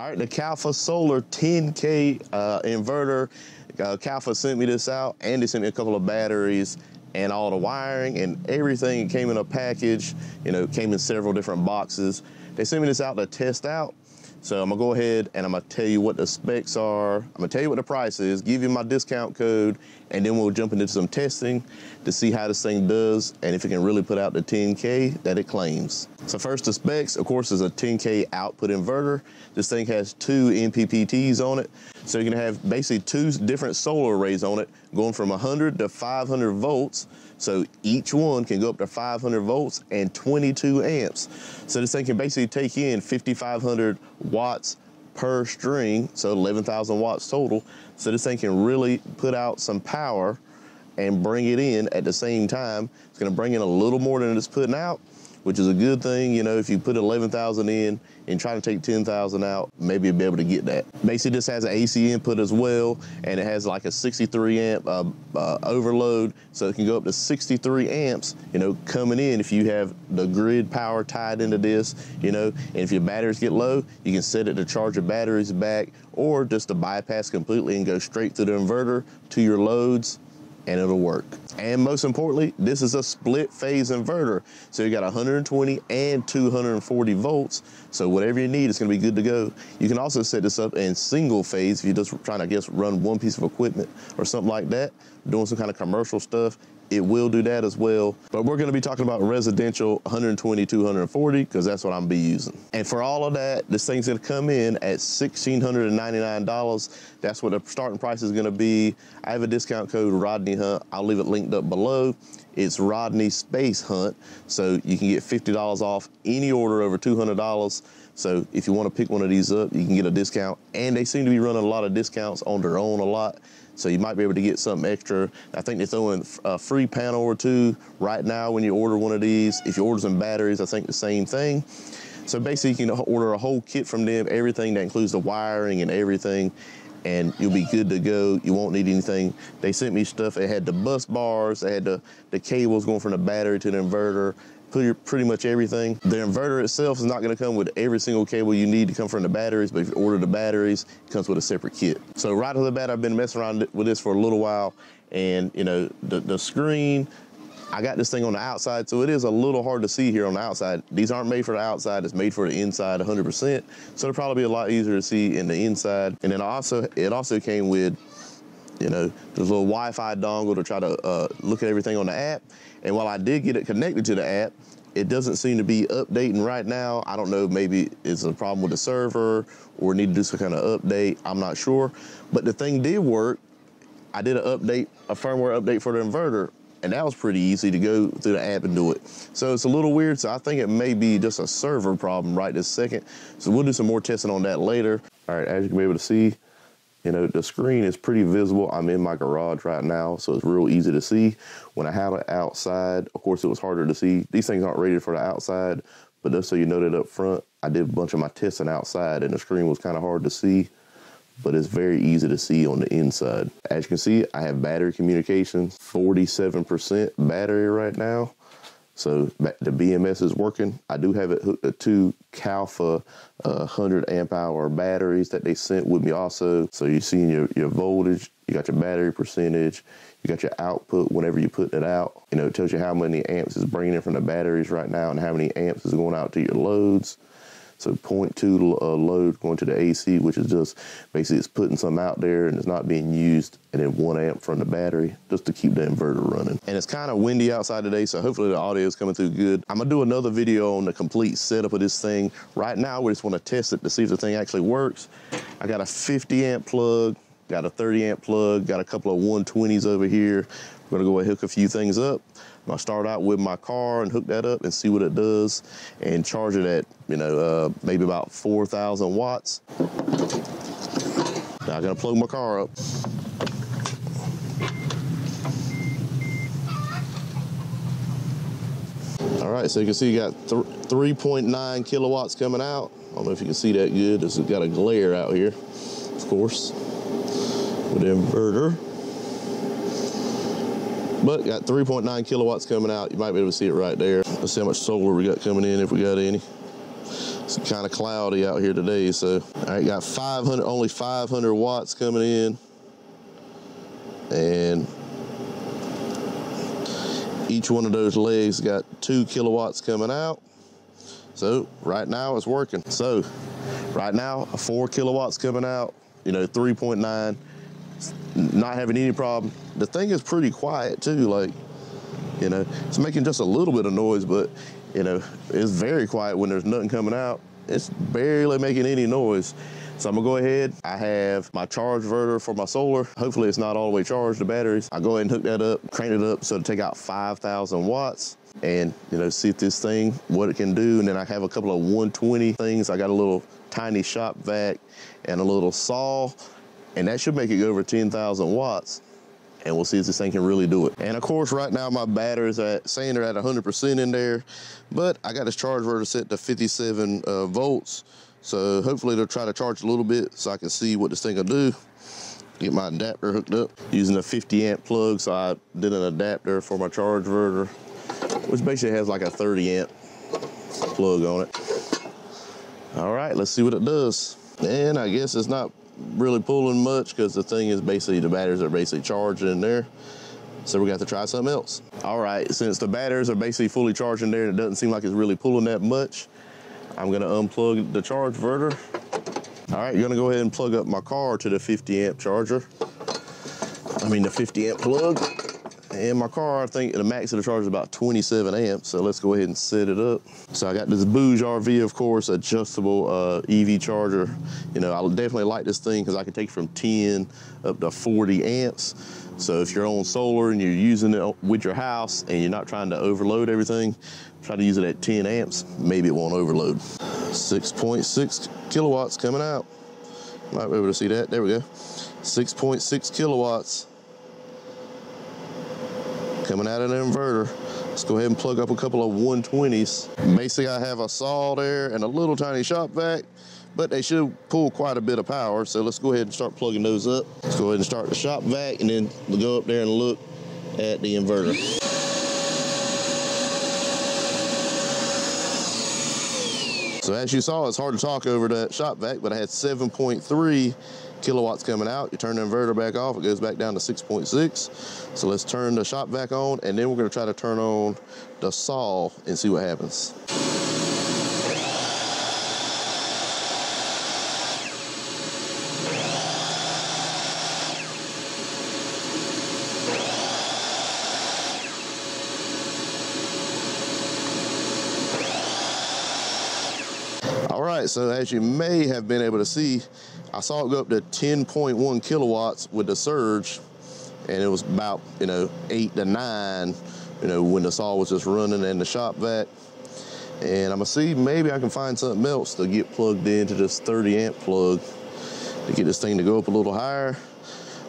All right, the Calpha Solar 10K uh, inverter. Uh, Calpha sent me this out and they sent me a couple of batteries and all the wiring and everything came in a package, you know, came in several different boxes. They sent me this out to test out. So I'm gonna go ahead and I'm gonna tell you what the specs are. I'm gonna tell you what the price is, give you my discount code, and then we'll jump into some testing to see how this thing does and if it can really put out the 10K that it claims. So first the specs, of course, is a 10K output inverter. This thing has two MPPTs on it. So you're gonna have basically two different solar arrays on it, going from 100 to 500 volts. So each one can go up to 500 volts and 22 amps. So this thing can basically take in 5,500 watts per string, so 11,000 watts total. So this thing can really put out some power and bring it in at the same time. It's gonna bring in a little more than it's putting out, which is a good thing. You know, if you put 11,000 in and try to take 10,000 out, maybe you'll be able to get that. Basically, this has an AC input as well, and it has like a 63 amp uh, uh, overload, so it can go up to 63 amps, you know, coming in if you have the grid power tied into this, you know, and if your batteries get low, you can set it to charge your batteries back or just to bypass completely and go straight through the inverter to your loads and it'll work. And most importantly, this is a split phase inverter. So you got 120 and 240 volts. So whatever you need, it's gonna be good to go. You can also set this up in single phase if you're just trying to, I guess, run one piece of equipment or something like that, doing some kind of commercial stuff it will do that as well. But we're gonna be talking about residential 120, 240, because that's what I'm be using. And for all of that, this thing's gonna come in at 1,699. That's what the starting price is gonna be. I have a discount code Rodney Hunt. I'll leave it linked up below. It's Rodney Space Hunt. So you can get $50 off any order over $200. So if you want to pick one of these up, you can get a discount. And they seem to be running a lot of discounts on their own a lot. So you might be able to get something extra. I think they're throwing a free panel or two right now when you order one of these. If you order some batteries, I think the same thing. So basically you can order a whole kit from them, everything that includes the wiring and everything, and you'll be good to go. You won't need anything. They sent me stuff. It had the bus bars, they had the, the cables going from the battery to the inverter, pretty much everything. The inverter itself is not gonna come with every single cable you need to come from the batteries, but if you order the batteries, it comes with a separate kit. So right off the bat, I've been messing around with this for a little while, and you know, the, the screen, I got this thing on the outside, so it is a little hard to see here on the outside. These aren't made for the outside, it's made for the inside 100%, so it'll probably be a lot easier to see in the inside. And then also, it also came with you know, this little Wi-Fi dongle to try to uh, look at everything on the app. And while I did get it connected to the app, it doesn't seem to be updating right now. I don't know, maybe it's a problem with the server or need to do some kind of update. I'm not sure. But the thing did work. I did an update, a firmware update for the inverter, and that was pretty easy to go through the app and do it. So it's a little weird. So I think it may be just a server problem right this second. So we'll do some more testing on that later. All right, as you can be able to see, you know, the screen is pretty visible. I'm in my garage right now, so it's real easy to see. When I had it outside, of course, it was harder to see. These things aren't rated for the outside, but just so you know that up front, I did a bunch of my testing outside, and the screen was kind of hard to see, but it's very easy to see on the inside. As you can see, I have battery communications, 47% battery right now. So the BMS is working. I do have it hooked to two Calpha uh, 100 amp hour batteries that they sent with me also. So you're seeing your, your voltage, you got your battery percentage, you got your output whenever you put it out. You know, it tells you how many amps is bringing in from the batteries right now and how many amps is going out to your loads. So 0.2 uh, load going to the AC, which is just basically it's putting some out there and it's not being used, and then one amp from the battery just to keep the inverter running. And it's kind of windy outside today, so hopefully the audio is coming through good. I'm gonna do another video on the complete setup of this thing. Right now, we just wanna test it to see if the thing actually works. I got a 50 amp plug, got a 30 amp plug, got a couple of 120s over here. We're gonna go ahead and hook a few things up. Gonna start out with my car and hook that up and see what it does and charge it at, you know, uh, maybe about 4,000 watts. Now I'm gonna plug my car up. All right, so you can see you got 3.9 kilowatts coming out. I don't know if you can see that good. It's got a glare out here, of course, with the inverter. But got 3.9 kilowatts coming out. You might be able to see it right there. Let's see how much solar we got coming in if we got any. It's kind of cloudy out here today, so all right, got 500, only 500 watts coming in, and each one of those legs got two kilowatts coming out. So right now it's working. So right now, four kilowatts coming out, you know, 3.9, not having any problem. The thing is pretty quiet too, like, you know, it's making just a little bit of noise, but you know, it's very quiet when there's nothing coming out. It's barely making any noise. So I'm gonna go ahead. I have my charge inverter for my solar. Hopefully it's not all the way charged, the batteries. I go ahead and hook that up, crank it up so to take out 5,000 watts and you know, see if this thing, what it can do. And then I have a couple of 120 things. I got a little tiny shop vac and a little saw, and that should make it go over 10,000 watts and we'll see if this thing can really do it. And of course, right now my batteries at saying they're at 100% in there, but I got this charge inverter set to 57 uh, volts. So hopefully they'll try to charge a little bit so I can see what this thing will do. Get my adapter hooked up using a 50 amp plug. So I did an adapter for my charge inverter, which basically has like a 30 amp plug on it. All right, let's see what it does. And I guess it's not really pulling much because the thing is basically the batteries are basically charged in there. So we're gonna try something else. All right, since the batteries are basically fully charged in there and it doesn't seem like it's really pulling that much, I'm gonna unplug the charge inverter. All right, you're gonna go ahead and plug up my car to the 50 amp charger. I mean the 50 amp plug. And my car, I think the max of the charge is about 27 amps. So let's go ahead and set it up. So I got this Bouge RV, of course, adjustable uh, EV charger. You know, I definitely like this thing because I can take from 10 up to 40 amps. So if you're on solar and you're using it with your house and you're not trying to overload everything, try to use it at 10 amps, maybe it won't overload. 6.6 kilowatts coming out. Might be able to see that. There we go. 6.6 kilowatts coming out of the inverter. Let's go ahead and plug up a couple of 120s. Basically, I have a saw there and a little tiny shop vac, but they should pull quite a bit of power. So let's go ahead and start plugging those up. Let's go ahead and start the shop vac and then we'll go up there and look at the inverter. So as you saw, it's hard to talk over that shop vac, but I had 7.3 kilowatts coming out. You turn the inverter back off, it goes back down to 6.6. So let's turn the shop vac on, and then we're gonna try to turn on the saw and see what happens. All right, so as you may have been able to see, I saw it go up to 10.1 kilowatts with the surge, and it was about, you know, eight to nine, you know, when the saw was just running in the shop vac. And I'm gonna see, maybe I can find something else to get plugged into this 30 amp plug to get this thing to go up a little higher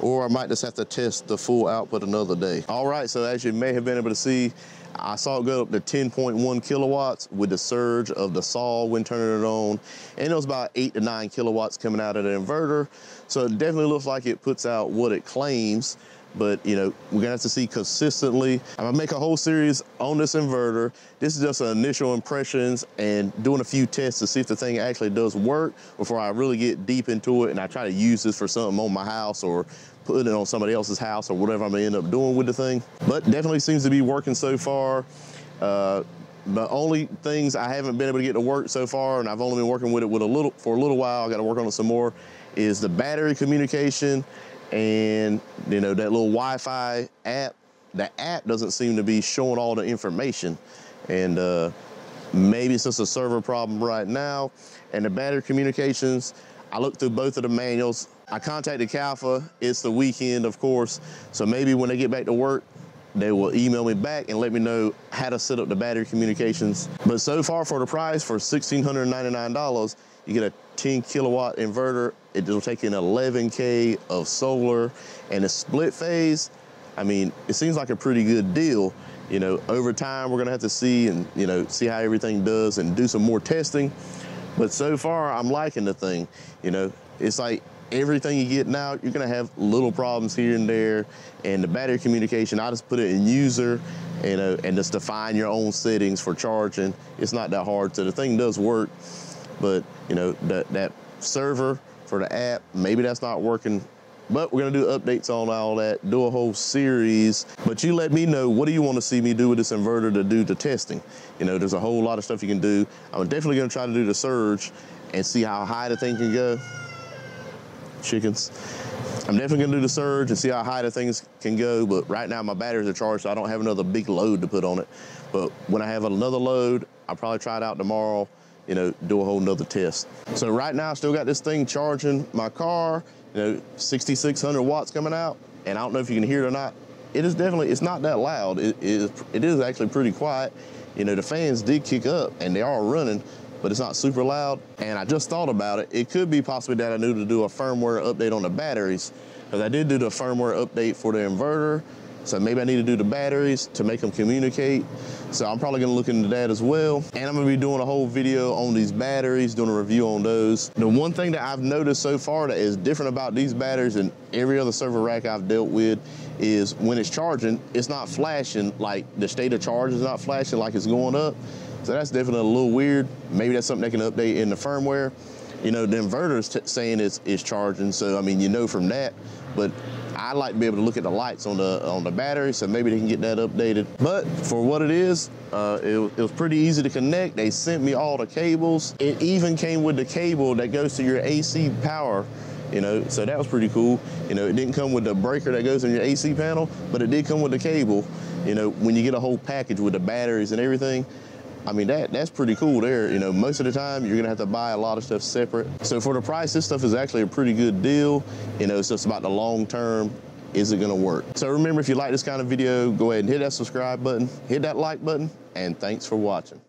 or I might just have to test the full output another day. All right, so as you may have been able to see, I saw it go up to 10.1 kilowatts with the surge of the saw when turning it on. And it was about eight to nine kilowatts coming out of the inverter. So it definitely looks like it puts out what it claims but you know we're gonna have to see consistently i'm gonna make a whole series on this inverter this is just initial impressions and doing a few tests to see if the thing actually does work before i really get deep into it and i try to use this for something on my house or put it on somebody else's house or whatever i'm gonna end up doing with the thing but definitely seems to be working so far uh, the only things I haven't been able to get to work so far, and I've only been working with it with a little for a little while. I got to work on it some more. Is the battery communication and you know that little Wi-Fi app. The app doesn't seem to be showing all the information, and uh, maybe it's just a server problem right now. And the battery communications, I looked through both of the manuals. I contacted Calpha. It's the weekend, of course, so maybe when they get back to work, they will email me back and let me know how to set up the battery communications. But so far for the price, for $1,699, you get a 10 kilowatt inverter. It will take in 11K of solar and a split phase. I mean, it seems like a pretty good deal. You know, over time, we're gonna have to see and, you know, see how everything does and do some more testing. But so far, I'm liking the thing. You know, it's like everything you get now, you're gonna have little problems here and there. And the battery communication, I just put it in user, you uh, know, and just define your own settings for charging. It's not that hard, so the thing does work. but you know, that, that server for the app, maybe that's not working but we're gonna do updates on all that, do a whole series. But you let me know, what do you wanna see me do with this inverter to do the testing? You know, there's a whole lot of stuff you can do. I'm definitely gonna try to do the surge and see how high the thing can go. Chickens. I'm definitely gonna do the surge and see how high the things can go, but right now my batteries are charged, so I don't have another big load to put on it. But when I have another load, I'll probably try it out tomorrow, you know, do a whole nother test. So right now I still got this thing charging my car, you know, 6,600 watts coming out, and I don't know if you can hear it or not. It is definitely, it's not that loud. It is, it is actually pretty quiet. You know, the fans did kick up and they are running, but it's not super loud. And I just thought about it. It could be possibly that I need to do a firmware update on the batteries because I did do the firmware update for the inverter so maybe I need to do the batteries to make them communicate. So I'm probably gonna look into that as well. And I'm gonna be doing a whole video on these batteries, doing a review on those. The one thing that I've noticed so far that is different about these batteries and every other server rack I've dealt with is when it's charging, it's not flashing like the state of charge is not flashing like it's going up. So that's definitely a little weird. Maybe that's something they can update in the firmware. You know, the inverter's saying it's, it's charging. So, I mean, you know from that, but I'd like to be able to look at the lights on the on the battery, so maybe they can get that updated. But for what it is, uh, it, it, was pretty easy to connect. They sent me all the cables. It even came with the cable that goes to your AC power. You know, so that was pretty cool. You know, it didn't come with the breaker that goes in your AC panel, but it did come with the cable. You know, when you get a whole package with the batteries and everything, I mean, that that's pretty cool there. You know, most of the time you're gonna have to buy a lot of stuff separate. So for the price, this stuff is actually a pretty good deal. You know, it's just about the long term. Is it gonna work? So remember, if you like this kind of video, go ahead and hit that subscribe button, hit that like button, and thanks for watching.